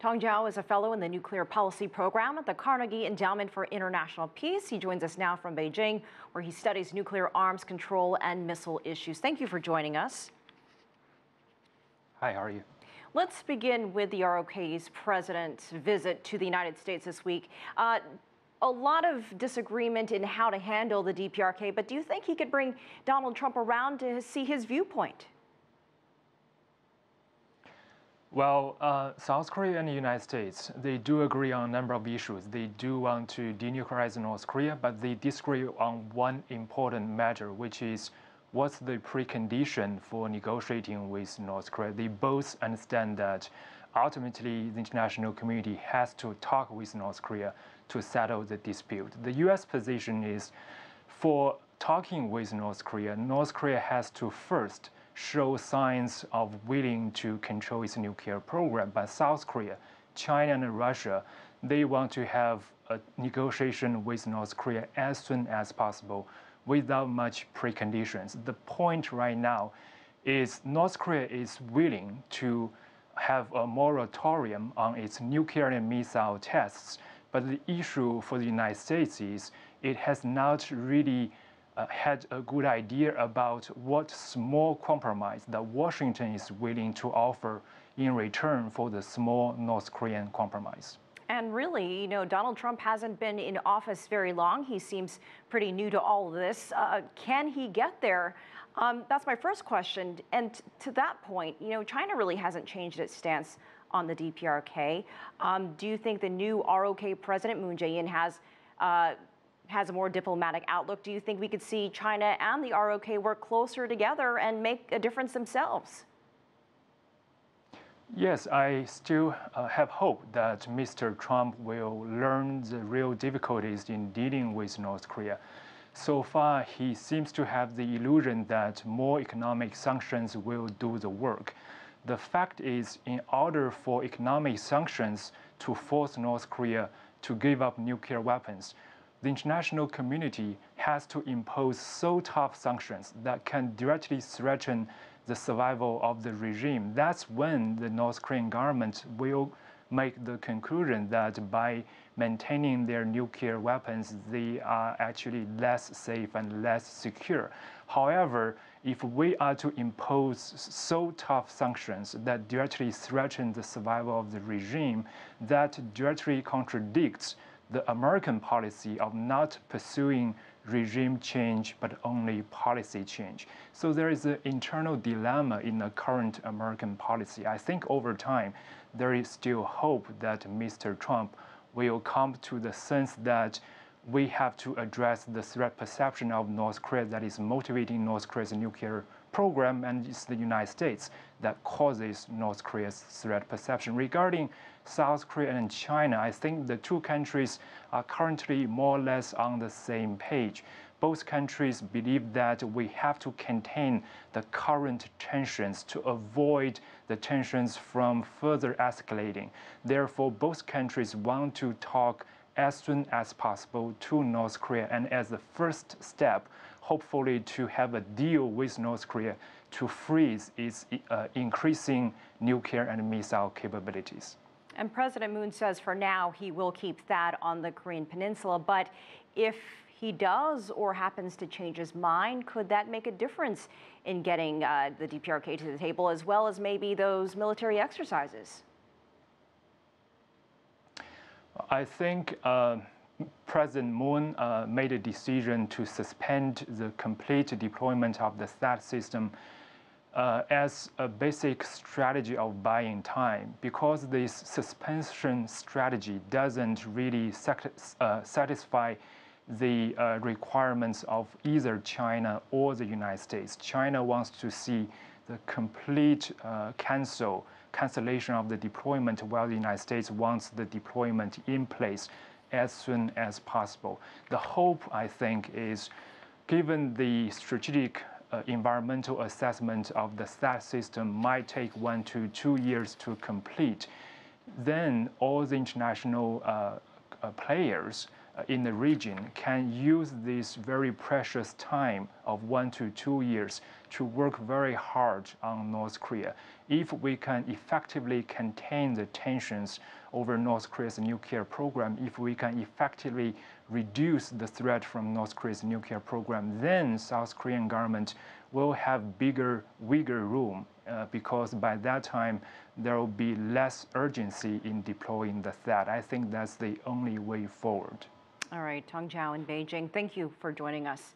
Tong Zhao is a fellow in the Nuclear Policy Program at the Carnegie Endowment for International Peace. He joins us now from Beijing, where he studies nuclear arms control and missile issues. Thank you for joining us. Hi, how are you? Let's begin with the ROK's president's visit to the United States this week. Uh, a lot of disagreement in how to handle the DPRK, but do you think he could bring Donald Trump around to see his viewpoint? Well, uh, South Korea and the United States, they do agree on a number of issues. They do want to denuclearize North Korea, but they disagree on one important matter, which is what's the precondition for negotiating with North Korea. They both understand that ultimately the international community has to talk with North Korea to settle the dispute. The U.S. position is for talking with North Korea, North Korea has to first show signs of willing to control its nuclear program. But South Korea, China, and Russia, they want to have a negotiation with North Korea as soon as possible without much preconditions. The point right now is North Korea is willing to have a moratorium on its nuclear and missile tests. But the issue for the United States is it has not really had a good idea about what small compromise that Washington is willing to offer in return for the small North Korean compromise. And really, you know, Donald Trump hasn't been in office very long. He seems pretty new to all of this. Uh, can he get there? Um, that's my first question. And to that point, you know, China really hasn't changed its stance on the DPRK. Um, do you think the new ROK president, Moon Jae-in, has uh, has a more diplomatic outlook? Do you think we could see China and the ROK work closer together and make a difference themselves? Yes, I still uh, have hope that Mr. Trump will learn the real difficulties in dealing with North Korea. So far, he seems to have the illusion that more economic sanctions will do the work. The fact is, in order for economic sanctions to force North Korea to give up nuclear weapons, the international community has to impose so tough sanctions that can directly threaten the survival of the regime. That's when the North Korean government will make the conclusion that by maintaining their nuclear weapons, they are actually less safe and less secure. However, if we are to impose so tough sanctions that directly threaten the survival of the regime, that directly contradicts the American policy of not pursuing regime change but only policy change. So there is an internal dilemma in the current American policy. I think over time there is still hope that Mr. Trump will come to the sense that we have to address the threat perception of North Korea that is motivating North Korea's nuclear program, and it's the United States that causes North Korea's threat perception. Regarding South Korea and China, I think the two countries are currently more or less on the same page. Both countries believe that we have to contain the current tensions to avoid the tensions from further escalating. Therefore, both countries want to talk as soon as possible to North Korea and as the first step, hopefully to have a deal with North Korea to freeze its uh, increasing nuclear and missile capabilities. And President Moon says for now he will keep THAAD on the Korean Peninsula. But if he does or happens to change his mind, could that make a difference in getting uh, the DPRK to the table as well as maybe those military exercises? I think uh, President Moon uh, made a decision to suspend the complete deployment of the THAAD system uh, as a basic strategy of buying time because this suspension strategy doesn't really uh, satisfy the uh, requirements of either China or the United States. China wants to see the complete uh, cancel cancellation of the deployment while the United States wants the deployment in place as soon as possible. The hope, I think, is given the strategic uh, environmental assessment of the THAAD system might take one to two years to complete, then all the international uh, uh, players in the region can use this very precious time of one to two years to work very hard on North Korea. If we can effectively contain the tensions over North Korea's nuclear program, if we can effectively reduce the threat from North Korea's nuclear program, then South Korean government will have bigger wiggle room uh, because by that time there will be less urgency in deploying the THAAD. I think that's the only way forward. All right, Tong Zhao in Beijing, thank you for joining us.